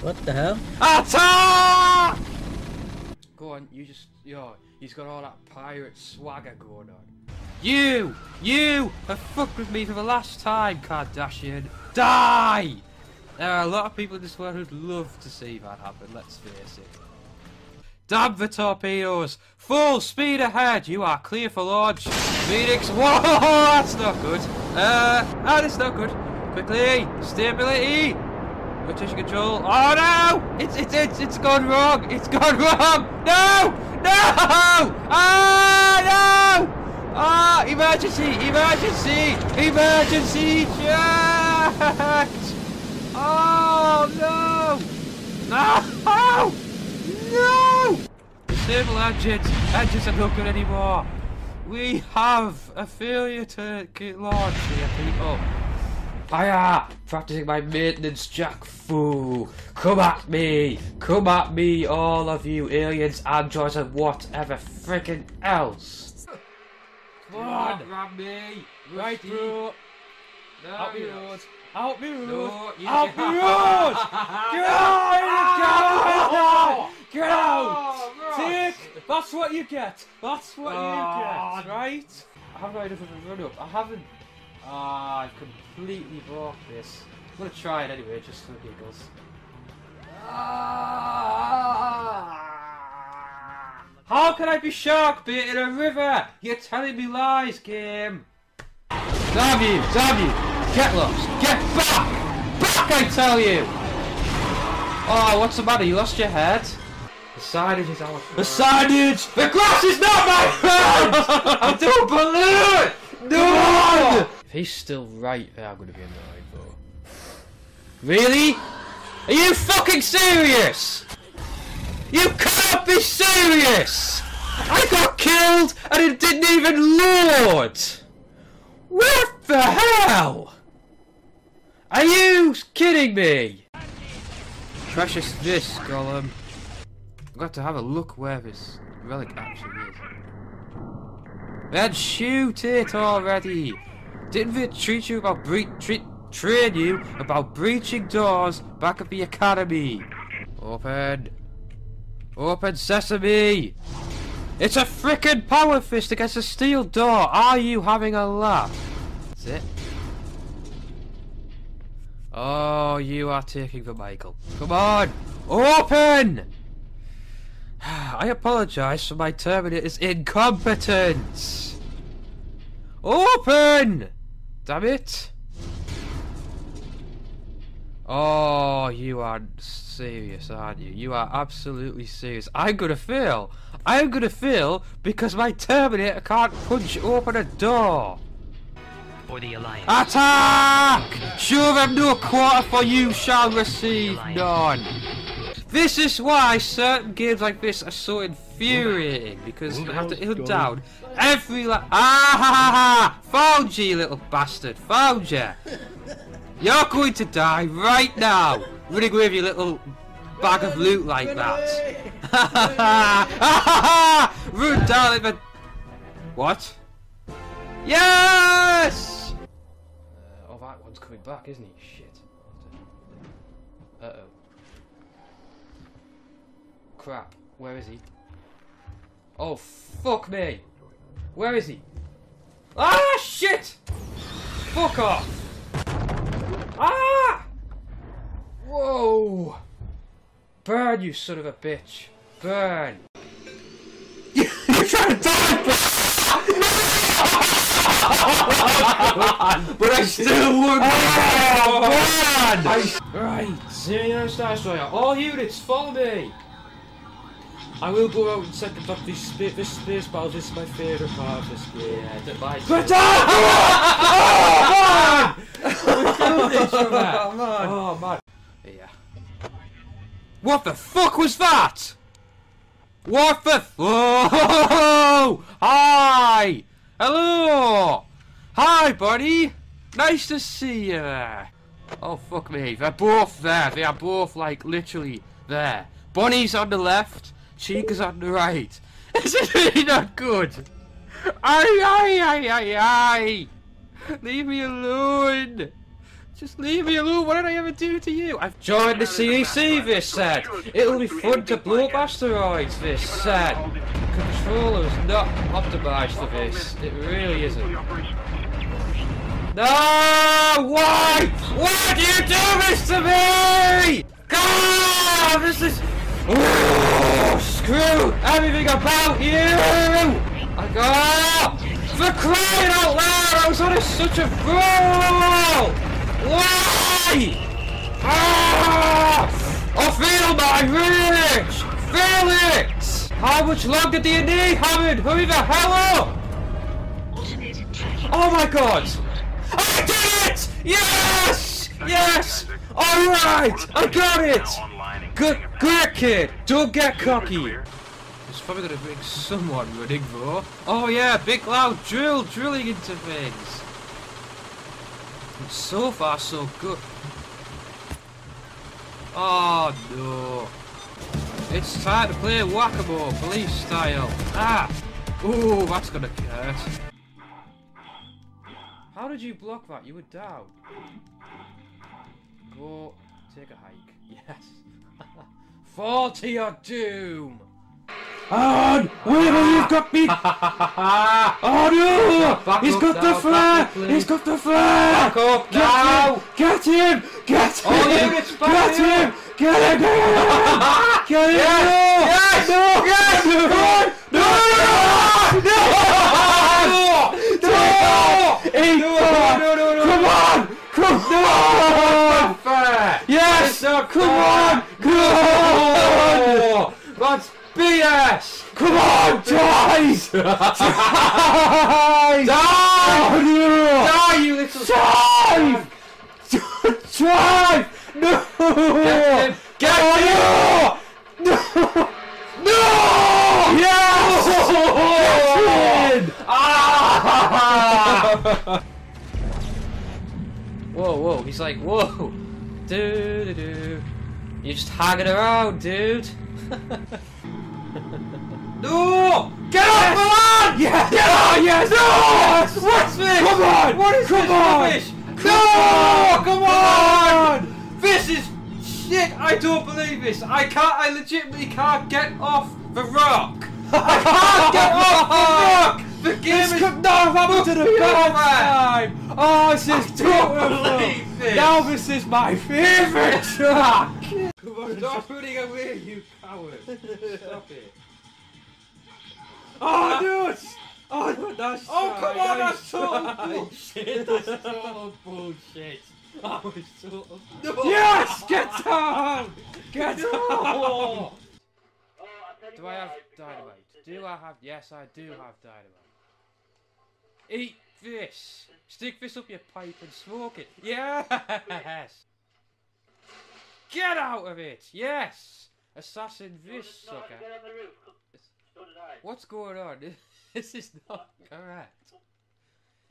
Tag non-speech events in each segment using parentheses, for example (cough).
What the hell? Attack! Go on, you just, yo, he's got all that pirate swagger going on. You! You! Have fucked with me for the last time, Kardashian! Die! There are a lot of people in this world who'd love to see that happen, let's face it. Damn the torpedoes! Full speed ahead! You are clear for launch! Phoenix, (laughs) whoa! That's not good! Uh, ah, that is not good! Quickly! Stability! Rotation control. Oh no! It's it's it's it's gone wrong! It's gone (laughs) wrong! No! No! Ah no! Ah! Emergency! Emergency! Emergency! Jet! Oh no! No! No! Disable engines! Engines are not good anymore! We have a failure to get launch here, people. Hiya! Practicing my maintenance, Jack Fu! Come at me! Come at me, all of you aliens, androids, and whatever freaking else! Come on! Grab me! Right through! Out me road! Out me road! Out me road! Get out! (laughs) Get out! get Take! That's what you get! That's what you get, right? I haven't got of a run up. I haven't Ah, I've completely broke this. I'm gonna try it anyway, just for giggles. Ah! How can I be shark bait in a river? You're telling me lies, game. Damn you! Damn you! Get lost! Get back! Back, I tell you! Oh, what's the matter? You lost your head? The signage is our The signage! The grass is not my (laughs) friend! I don't believe it! No! If he's still right I'm gonna be annoyed, though. Really? Are you fucking serious? You can't be serious! I got killed and it didn't even load! What the hell? Are you kidding me? Precious this, Gollum. I've got to have a look where this relic actually is. Then shoot it already! Didn't they treat you about bre treat train you about breaching doors back at the academy? Open. Open sesame! It's a frickin' power fist against a steel door! Are you having a laugh? That's it. Oh, you are taking the Michael. Come on! Open! (sighs) I apologize for my Terminator's incompetence! Open! Damn it! Oh, you are serious, aren't you? You are absolutely serious. I'm gonna fail! I'm gonna fail because my Terminator can't punch open a door! For the Alliance. Attack! Show them no quarter for you shall receive none! This is why certain games like this are so infuriating because you have to hold down every la- Ah ha ha ha! Found you, little bastard! Found you! You're going to die right now! Running with your little bag of loot like that. Ha ha ha! Ha ha ha! Run down like a- What? Yes! Uh, oh, that one's coming back, isn't he? Crap. Where is he? Oh, fuck me! Where is he? Ah, shit! Fuck off! Ah! Whoa! Burn, you son of a bitch! Burn! You're trying to die, but I still would. Oh, man! Right, Zero Star Destroyer. All units, follow me. I will go out and second up these spa this space battles. This is my favourite part of this game. Yeah, bye. But oh, man! we killed each other. Oh man! Oh man! Yeah. What the fuck was that? What the? Whoa! Hi! Hello! Hi, buddy! Nice to see you there. Oh, fuck me. They're both there. They are both, like, literally there. Bonnie's on the left, Chica's on the right. (laughs) This is really not good. Ay, ay, ay, ay, ay. Leave me alone. Just leave me alone. What did I ever do to you? I've joined the CEC. This said. It'll be fun to blow up asteroids. This said. Controller's not optimized for this. It really isn't. No! Why? Why do you do this to me? God, this is. Oh, screw everything about you! I got. For crying out loud! I was on such a fool! Why? Ah! I feel my rage! Feel it! How much longer do you need, Hammond? Hurry the hell up! Oh my god! I did it! Yes! Yes! Alright! I got it! Good, good kid! Don't get cocky! It's probably gonna bring someone running though. Oh yeah, big loud drill drilling into things. So far so good. Oh no. It's time to play whack-a-mole, police style. Ah! Ooh, that's gonna hurt. How did you block that? You were down. Go take a hike. Yes. Fall to your doom! On! Where you've got me! oh no! Back He's got the now, flare! back up, please. He's got the flare! Back up Get now! him! Get him! Get him! All units (laughs) Get back him! Get him! Get him! Get him! Yes! No! Yes! No! Yes! No! No! No! No! Eight No, no, no, no, Come no. (laughs) Come on! (laughs) Fair! Yes! Come on! Come on! That's BS! Come on, guys! (laughs) Die! no! Die, you little Drive! Drive! No! Get him! Get oh, no! No! No! Yes! Get in! Ah! He's like, whoa! Do do do. You're just hanging around, dude. (laughs) no! Get off the land! Yes! Get off! Yes! No! Yes! What's this? Come on! What is Come this on! rubbish? Come no! on! Come on! This is shit! I don't believe this! I can't, I legitimately can't get off the rock! I can't get off the (laughs) rock! The game This is could not have happened to the best time! Oh, this is I don't beautiful! Now this is my favourite track! Stop running away, you coward! Stop it! Oh it's- Oh no, that's Oh right, come on, that's total (laughs) bullshit! That's total bullshit! That was total. No. Yes! Get down! Get down! Do I have dynamite? Do I have? Yes, I do have dynamite. Eat this! Stick this up your pipe and smoke it. Yes! Get out of it! Yes! Assassin this sucker. What's going on? (laughs) This is not correct.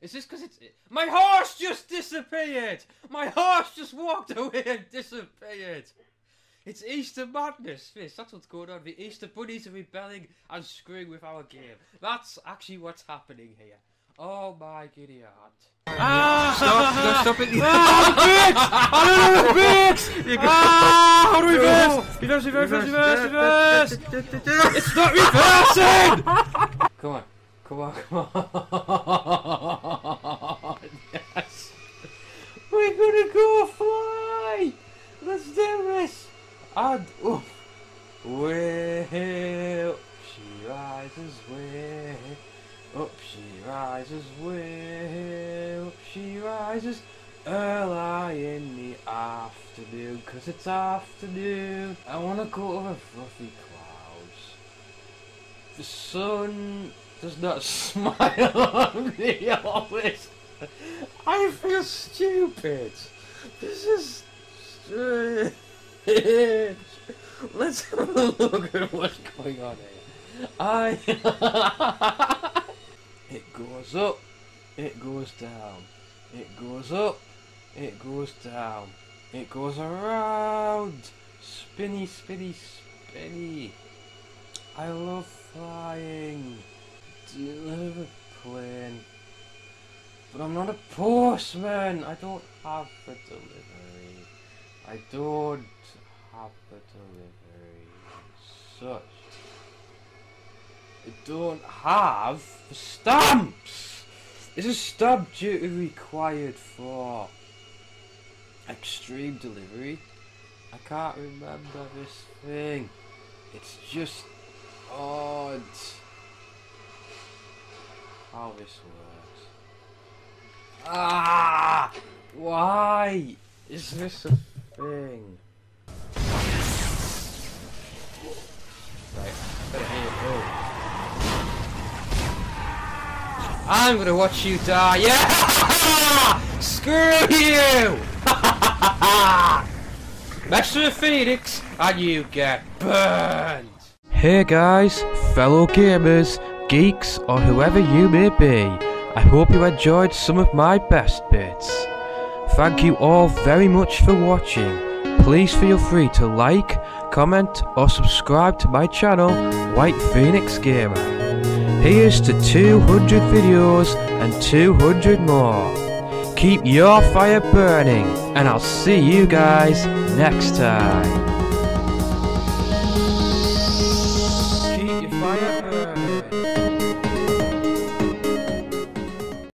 Is this because it's. My horse just disappeared! My horse just walked away and disappeared! It's Easter madness, this. That's what's going on. The Easter bunnies are rebelling and screwing with our game. That's actually what's happening here. Oh my giddy aunt. Ah! Stop, stop it. Ah, the bits! I don't know the! Ah! How do we reverse? Reverse, reverse, reverse, reverse! It's not reversing! Come on. Come on, come (laughs) on. I wanna go over fluffy clouds. The sun does not (laughs) smile on me always. I feel stupid. This is strange. Let's have a look at what's going on here. I. (laughs) it goes up. It goes down. It goes up. It goes down. It goes around. Spinny, spinny, spinny. I love flying. Do you have a plane? But I'm not a postman. I don't have a delivery. I don't have a delivery. Such. I don't have stamps. Is a stamp duty required for extreme delivery? I can't remember this thing. It's just odd how this works. Ah! Why is this a thing? Right, better it low. I'm gonna watch you die. Yeah! (laughs) Screw you! (laughs) Master Phoenix, and you get burned. Hey guys, fellow gamers, geeks, or whoever you may be. I hope you enjoyed some of my best bits. Thank you all very much for watching. Please feel free to like, comment, or subscribe to my channel, White Phoenix Gamer. Here's to 200 videos and 200 more. Keep your fire burning, and I'll see you guys next time.